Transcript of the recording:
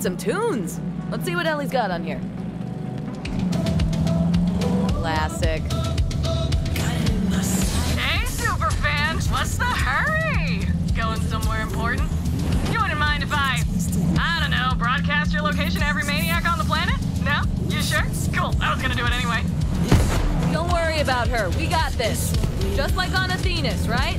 need some tunes. Let's see what Ellie's got on here. Classic. Hey, superfan, what's the hurry? Going somewhere important? You wouldn't mind if I, I don't know, broadcast your location to every maniac on the planet? No? You sure? Cool, I was gonna do it anyway. Don't worry about her. We got this. Just like on Athenas, right?